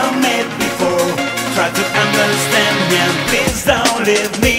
never met before. Try to understand me and please don't leave me